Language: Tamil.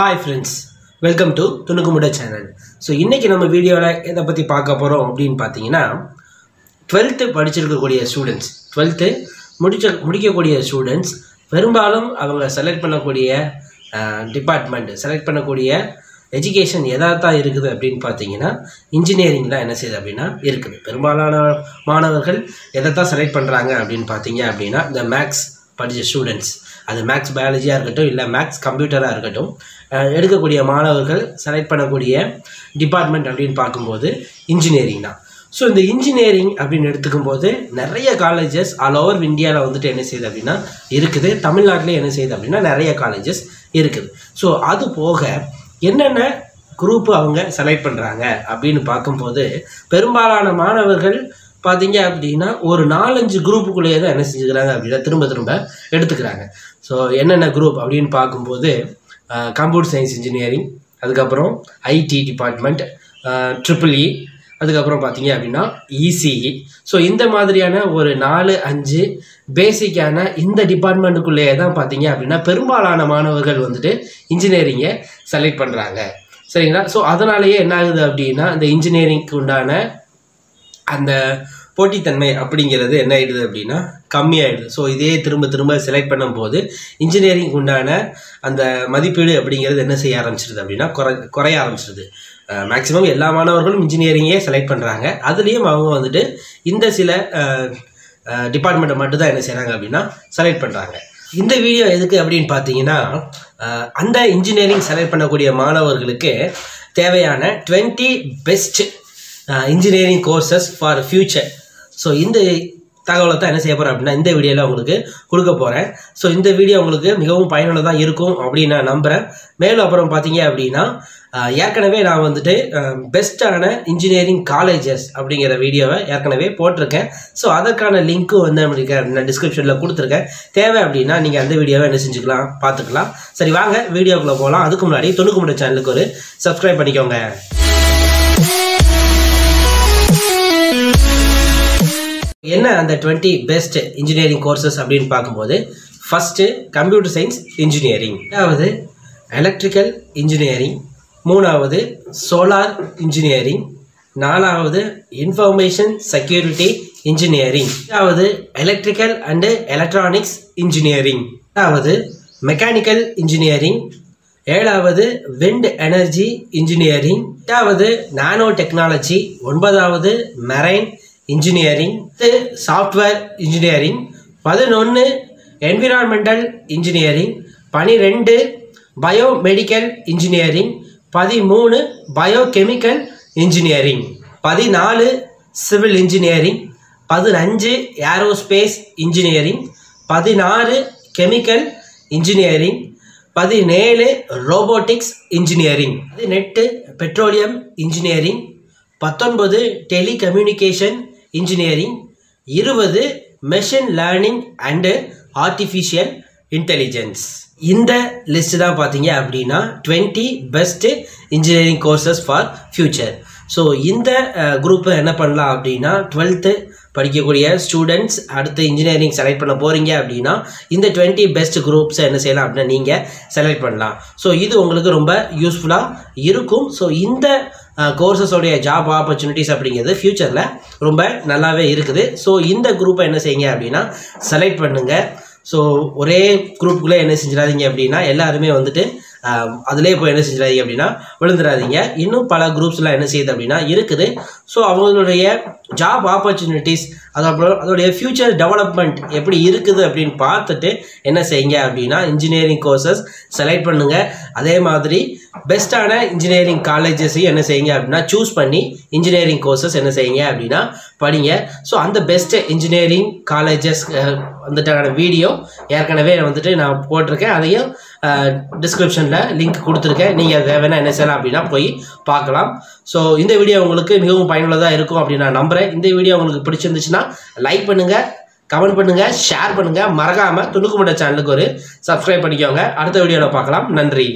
ஹாய் ஃப்ரெண்ட்ஸ் வெல்கம் டு துணுக்குமுட சேனல் ஸோ இன்றைக்கி நம்ம வீடியோவில் எதை பற்றி பார்க்க போகிறோம் அப்படின்னு பார்த்தீங்கன்னா டுவெல்த்து படிச்சிருக்கக்கூடிய ஸ்டூடெண்ட்ஸ் டுவெல்த்து முடிச்ச முடிக்கக்கூடிய ஸ்டூடெண்ட்ஸ் பெரும்பாலும் அவங்க செலக்ட் பண்ணக்கூடிய டிபார்ட்மெண்ட் செலக்ட் பண்ணக்கூடிய எஜுகேஷன் எதாத்தான் இருக்குது அப்படின்னு பார்த்தீங்கன்னா இன்ஜினியரிங் தான் என்ன செய்யுது அப்படின்னா இருக்குது. பெரும்பாலான மாணவர்கள் எதை தான் செலக்ட் பண்ணுறாங்க அப்படின்னு பார்த்தீங்க அப்படின்னா இந்த மேக்ஸ் படித்த ஸ்டூடெண்ட்ஸ் அது மேக்ஸ் பயாலஜியாக இருக்கட்டும் இல்லை மேக்ஸ் கம்ப்யூட்டராக இருக்கட்டும் எடுக்கக்கூடிய மாணவர்கள் செலக்ட் பண்ணக்கூடிய டிபார்ட்மெண்ட் அப்படின்னு பார்க்கும்போது இன்ஜினியரிங் தான். ஸோ இந்த இன்ஜினியரிங் அப்படின்னு எடுத்துக்கும் போது நிறைய காலேஜஸ் ஆல் ஓவர் இந்தியாவில் வந்துட்டு என்ன செய்யுது அப்படின்னா இருக்குது. தமிழ்நாட்டிலே என்ன செய்யுது அப்படின்னா நிறைய காலேஜஸ் இருக்குது. ஸோ அது போக என்னென்ன குரூப் அவங்க செலக்ட் பண்ணுறாங்க அப்படின்னு பார்க்கும்போது பெரும்பாலான மாணவர்கள் பார்த்தீங்க அப்படின்னா ஒரு நாலஞ்சு குரூப்புக்குள்ளேயே தான் என்ன செஞ்சுக்கிறாங்க அப்படின்னா திரும்ப திரும்ப எடுத்துக்கிறாங்க. ஸோ என்னென்ன குரூப் அப்படின்னு பார்க்கும்போது கம்ப்யூட்டர் சயின்ஸ் இன்ஜினியரிங் அதுக்கப்புறம் ஐடி டிபார்ட்மெண்ட் ட்ரிபிள் இ அதுக்கப்புறம் பார்த்தீங்க அப்படின்னா இசிஇ ஸோ இந்த மாதிரியான ஒரு நாலு அஞ்சு பேசிக்கான இந்த டிபார்ட்மெண்ட்டுக்குள்ளேயே தான் பார்த்தீங்க அப்படின்னா பெரும்பாலான மாணவர்கள் வந்துட்டு இன்ஜினியரிங்கை செலக்ட் பண்ணுறாங்க சரிங்களா? ஸோ அதனாலேயே என்ன ஆகுது அப்படின்னா இந்த இன்ஜினியரிங்க்கு உண்டான அந்த போட்டித்தன்மை அப்படிங்கிறது என்ன ஆயிடுது அப்படின்னா கம்மியாயிடுது. ஸோ இதே திரும்ப திரும்ப செலக்ட் பண்ணும்போது இன்ஜினியரிங் உண்டான அந்த மதிப்பீடு அப்படிங்கிறது என்ன செய்ய ஆரம்பிச்சிருது அப்படின்னா குறை குறைய ஆரம்பிச்சிருது. மேக்ஸிமம் எல்லா மாணவர்களும் இன்ஜினியரிங்கே செலக்ட் பண்ணுறாங்க அதுலேயும் அவங்க வந்துட்டு இந்த சில டிபார்ட்மெண்ட்டை மட்டும் தான் என்ன செய்கிறாங்க அப்படின்னா செலக்ட் பண்ணுறாங்க இந்த வீடியோ எதுக்கு அப்படின்னு பார்த்தீங்கன்னா அந்த இன்ஜினியரிங் செலக்ட் பண்ணக்கூடிய மாணவர்களுக்கு தேவையான twenty best engineering courses for future so இந்த தகவலை தான் என்ன செய்ய போகிறேன் அப்படின்னா இந்த வீடியோவில் உங்களுக்கு கொடுக்க போகிறேன் ஸோ இந்த வீடியோ உங்களுக்கு மிகவும் பயனுள்ளதாக இருக்கும் அப்படின்னு நான் நம்புகிறேன் மேலும் அப்புறம் பார்த்தீங்க அப்படின்னா ஏற்கனவே நான் வந்துட்டு பெஸ்ட்டான இன்ஜினியரிங் காலேஜஸ் அப்படிங்கிற வீடியோவை ஏற்கனவே போட்டிருக்கேன். ஸோ அதற்கான லிங்க்கும் வந்து நம்மளுக்கு நான் டிஸ்கிரிப்ஷனில் கொடுத்துருக்கேன். தேவை அப்படின்னா நீங்கள் அந்த வீடியோவை என்ன செஞ்சுக்கலாம் பார்த்துக்கலாம். சரி வாங்க வீடியோக்குள்ளே போகலாம் அதுக்கு முன்னாடி தொண்ணூக்கு முன்னாடி சேனலுக்கு ஒரு சப்ஸ்கிரைப் பண்ணிக்கோங்க. என்ன அந்த டுவெண்ட்டி பெஸ்ட் இன்ஜினியரிங் கோர்சஸ் அப்படின்னு பார்க்கும்போது ஃபஸ்ட்டு கம்ப்யூட்டர் சயின்ஸ் இன்ஜினியரிங் ரெண்டாவது எலக்ட்ரிக்கல் இன்ஜினியரிங் மூணாவது சோலார் இன்ஜினியரிங் நாலாவது இன்ஃபர்மேஷன் செக்யூரிட்டி இன்ஜினியரிங் அதாவது எலக்ட்ரிக்கல் அண்டு எலக்ட்ரானிக்ஸ் இன்ஜினியரிங் எட்டாவது மெக்கானிக்கல் இன்ஜினியரிங் ஏழாவது விண்ட் எனர்ஜி இன்ஜினியரிங் எட்டாவது நானோ டெக்னாலஜி ஒன்பதாவது மெரைன் இன்ஜினியரிங் சாஃப்ட்வேர் இன்ஜினியரிங் பதினொன்று என்விரான்மெண்டல் இன்ஜினியரிங் பனிரெண்டு பயோமெடிக்கல் இன்ஜினியரிங் பதிமூணு பயோகெமிக்கல் இன்ஜினியரிங் பதினாலு சிவில் இன்ஜினியரிங் பதினஞ்சு ஏரோஸ்பேஸ் இன்ஜினியரிங் பதினாறு கெமிக்கல் இன்ஜினியரிங் பதினேழு ரோபோட்டிக்ஸ் இன்ஜினியரிங் பதினெட்டு பெட்ரோலியம் இன்ஜினியரிங் பத்தொன்பது டெலிகம்யூனிகேஷன் இன்ஜினியரிங் இருபது machine learning and artificial intelligence இந்த லிஸ்ட் தான் பார்த்தீங்க அப்படின்னா twenty best engineering courses for future so இந்த குரூப்பை என்ன பண்ணலாம் அப்படின்னா டுவெல்த்து படிக்கக்கூடிய ஸ்டூடெண்ட்ஸ் அடுத்து இன்ஜினியரிங் செலக்ட் பண்ண போகிறீங்க அப்படின்னா இந்த டுவெண்ட்டி பெஸ்ட் குரூப்ஸை என்ன செய்யலாம் அப்படின்னா நீங்கள் செலக்ட் பண்ணலாம். ஸோ இது உங்களுக்கு ரொம்ப யூஸ்ஃபுல்லாக இருக்கும். ஸோ இந்த கோர்சஸோடைய ஜாப் ஆப்பர்ச்சுனிட்டிஸ் அப்படிங்கிறது ஃப்யூச்சரில் ரொம்ப நல்லாவே இருக்குது. ஸோ இந்த குரூப்பை என்ன செய்யுங்க அப்படின்னா செலக்ட் பண்ணுங்கள் ஸோ ஒரே குரூப்புக்குள்ளே என்ன செஞ்சிடாதீங்க அப்படின்னா எல்லாருமே வந்துட்டு அதிலே போய் என்ன செஞ்சிடாதீங்க அப்படின்னா விழுந்துடாதீங்க. இன்னும் பல குரூப்ஸ்லாம் என்ன செய்யுது அப்படின்னா இருக்குது. ஸோ அவங்களுடைய ஜாப் ஆப்பர்ச்சுனிட்டிஸ் அது அப்புறம் அதோடைய ஃப்யூச்சர் டெவலப்மெண்ட் எப்படி இருக்குது அப்படின்னு பார்த்துட்டு என்ன செய்யுங்க அப்படின்னா இன்ஜினியரிங் கோர்சஸ் செலக்ட் பண்ணுங்கள் அதே மாதிரி பெஸ்ட்டான இன்ஜினியரிங் காலேஜஸையும் என்ன செய்யுங்க அப்படின்னா சூஸ் பண்ணி இன்ஜினியரிங் கோர்சஸ் என்ன செய்யுங்க அப்படின்னா படிங்க. ஸோ அந்த பெஸ்ட் இன்ஜினியரிங் காலேஜஸ் வந்துட்டான வீடியோ ஏற்கனவே வந்துட்டு நான் போட்டிருக்கேன். அதையும் டிஸ்கிரிப்ஷனில் லிங்க் கொடுத்துருக்கேன். நீங்கள் வேணா என்ன செய்யலாம் அப்படின்னா போய் பார்க்கலாம். ஸோ இந்த வீடியோ உங்களுக்கு மிகவும் பயனுள்ளதாக இருக்கும் அப்படின்னு நான் நம்புகிறேன் இந்த வீடியோ உங்களுக்கு பிடிச்சிருந்துச்சுன்னா லைக் பண்ணுங்கள் கமெண்ட் பண்ணுங்கள் ஷேர் பண்ணுங்கள் மறக்காமல் துணுக்குமுட்ட சேனலுக்கு ஒரு சப்ஸ்கிரைப் பண்ணிக்கோங்க. அடுத்த வீடியோவில் பார்க்கலாம். நன்றி.